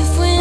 if we